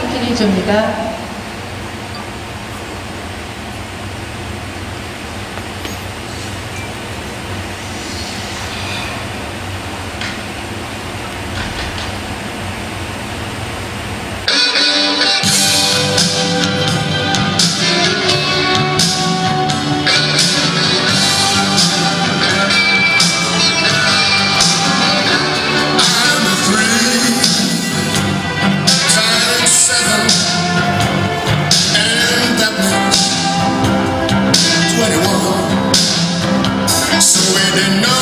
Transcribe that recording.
필리조입니다. and